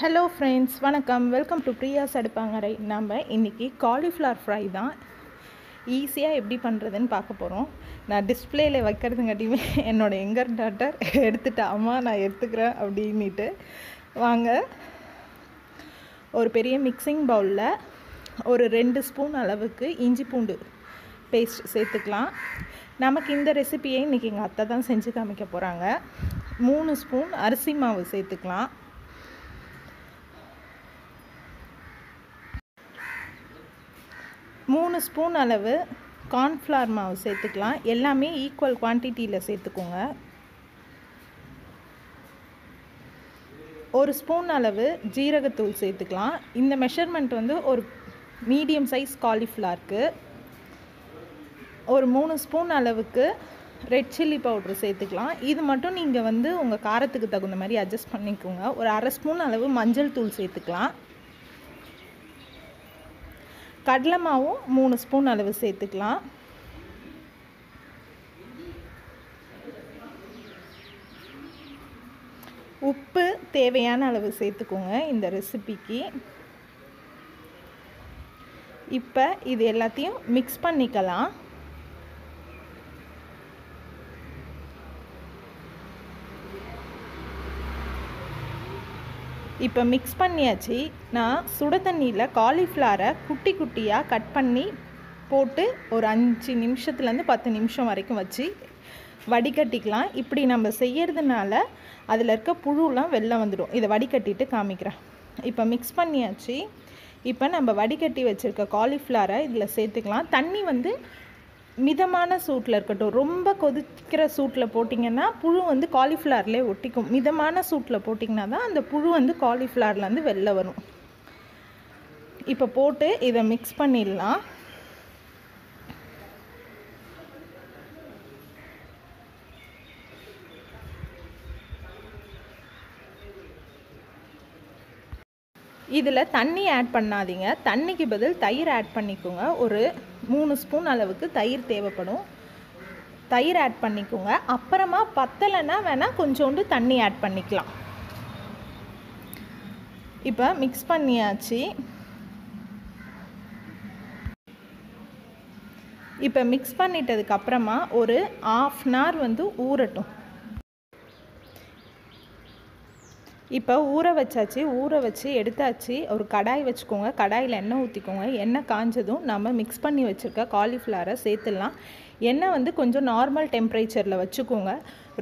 Hello friends வணக்கம். Welcome to Priya's அடுப்பாங்கரை. நம்ம இன்றைக்கி காலிஃப்ளவர் ஃப்ரை தான். ஈஸியாக எப்படி பண்ணுறதுன்னு பார்க்க போகிறோம் நான் டிஸ்பிளேயில் வைக்கிறதுங்காட்டியுமே என்னோட எங்கர் டாட்டர் எடுத்துட்டா அம்மா நான் எடுத்துக்கிறேன் அப்படின்ட்டு வாங்க. ஒரு பெரிய மிக்சிங் பவுலில் ஒரு ரெண்டு ஸ்பூன் அளவுக்கு இஞ்சி பூண்டு பேஸ்ட் சேர்த்துக்கலாம். நமக்கு இந்த ரெசிபியை இன்றைக்கி எங்கள் அத்தை தான் செஞ்சு காமிக்க போகிறாங்க மூணு ஸ்பூன் அரிசி மாவு சேர்த்துக்கலாம். மூணு ஸ்பூன் அளவு கார்ன்ஃப்ளவர் மாவு சேர்த்துக்கலாம். எல்லாமே ஈக்குவல் குவான்டிட்டியில் சேர்த்துக்கோங்க. ஒரு ஸ்பூன் அளவு ஜீரகத்தூள் சேர்த்துக்கலாம். இந்த மெஷர்மெண்ட் வந்து ஒரு மீடியம் சைஸ் காலிஃப்ளவருக்கு ஒரு மூணு ஸ்பூன் அளவுக்கு ரெட் சில்லி பவுட்ரு சேர்த்துக்கலாம். இது மட்டும் நீங்கள் வந்து உங்கள் காரத்துக்கு தகுந்த மாதிரி அட்ஜஸ்ட் பண்ணிக்கோங்க. ஒரு அரை ஸ்பூன் அளவு மஞ்சள் தூள் சேர்த்துக்கலாம். கடலை மாவும் மூணு ஸ்பூன் அளவு சேர்த்துக்கலாம். உப்பு தேவையான அளவு சேர்த்துக்கோங்க இந்த ரெசிபிக்கு இப்போ இது எல்லாத்தையும் மிக்ஸ் பண்ணிக்கலாம். இப்போ மிக்ஸ் பண்ணியாச்சு. நான் சுட தண்ணியில் காலிஃப்ளவரை குட்டி குட்டியாக கட் பண்ணி போட்டு ஒரு அஞ்சு நிமிஷத்துலேருந்து பத்து நிமிஷம் வரைக்கும் வச்சு வடிகட்டிக்கலாம். இப்படி நம்ம செய்யறதுனால அதில் இருக்க புழுலாம் வெளில வந்துடும். இதை வடிகட்டிட்டு காமிக்கிறேன். இப்போ மிக்ஸ் பண்ணியாச்சு. இப்போ நம்ம வடிகட்டி வச்சுருக்க காலிஃப்ளவரை இதில் சேர்த்துக்கலாம். தண்ணி வந்து மிதமான சூட்டில் இருக்கட்டும் ரொம்ப கொதிக்கிற சூட்டில் போட்டிங்கன்னா புழு வந்து காலிஃப்ளவர்லேயே ஒட்டிக்கும். மிதமான சூட்டில் போட்டிங்கன்னா தான் அந்த புழு வந்து காலிஃப்ளவர்லேருந்து வெளில வரும். இப்போ போட்டு இதை மிக்ஸ் பண்ணிடலாம். இதில் தண்ணி ஆட் பண்ணாதீங்க. தண்ணிக்கு பதில் தயிர் ஆட் பண்ணிக்கோங்க. ஒரு மூணு ஸ்பூன் அளவுக்கு தயிர் தேவைப்படும். தயிர் ஆட் பண்ணிக்கோங்க. அப்புறமா பத்தலைன்னா வேணால் கொஞ்சோண்டு தண்ணி ஆட் பண்ணிக்கலாம். இப்போ மிக்ஸ் பண்ணியாச்சு. இப்போ மிக்ஸ் பண்ணிட்டதுக்கு அப்புறமா ஒரு ஆஃப் அன் ஹவர் வந்து ஊறட்டும். இப்போ ஊற வச்சாச்சு ஊற வச்சு எடுத்தாச்சு. ஒரு கடாய் வச்சுக்கோங்க. கடாயில் எண்ணெய் ஊற்றிக்கோங்க எண்ணெய் காஞ்சதும் நம்ம மிக்ஸ் பண்ணி வச்சுருக்க காலிஃப்ளவரை சேர்த்துடலாம். எண்ணெய் வந்து கொஞ்சம் நார்மல் டெம்பரேச்சரில் வச்சுக்கோங்க.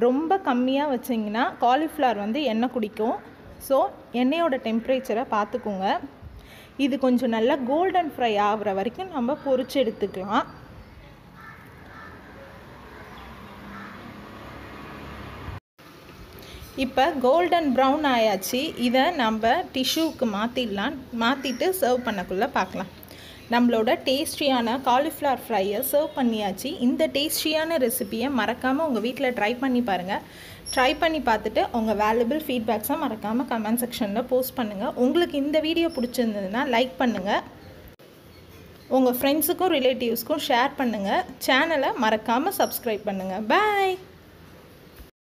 ரொம்ப கம்மியாக வச்சிங்கன்னா காலிஃப்ளவர் வந்து எண்ணெய் குடிக்கும். ஸோ எண்ணெயோட டெம்பரேச்சரை பார்த்துக்கோங்க இது கொஞ்சம் நல்லா கோல்டன் ஃப்ரை ஆகிற வரைக்கும் நம்ம பொறிச்சு எடுத்துக்கலாம். இப்போ கோல்டன் ப்ரௌன் ஆயாச்சு. இதை நம்ம டிஷ்யூவுக்கு மாற்றிடலாம் மாற்றிட்டு சர்வ் பண்ணக்குள்ளே பார்க்கலாம் நம்மளோட டேஸ்டியான காலிஃப்ளவர் ஃப்ரையை சர்வ் பண்ணியாச்சு. இந்த டேஸ்டியான ரெசிப்பியை மறக்காமல் உங்கள் வீட்டில் ட்ரை பண்ணி பாருங்கள் ட்ரை பண்ணி பார்த்துட்டு உங்கள் வேல்யூபிள் ஃபீட்பேக்ஸை மறக்காமல் கமெண்ட் செக்ஷனில் போஸ்ட் பண்ணுங்கள் உங்களுக்கு இந்த வீடியோ பிடிச்சிருந்ததுன்னா லைக் பண்ணுங்கள் உங்கள் ஃப்ரெண்ட்ஸுக்கும் ரிலேட்டிவ்ஸ்க்கும் ஷேர் பண்ணுங்கள் சேனலை மறக்காமல் சப்ஸ்கிரைப் பண்ணுங்கள் பாய்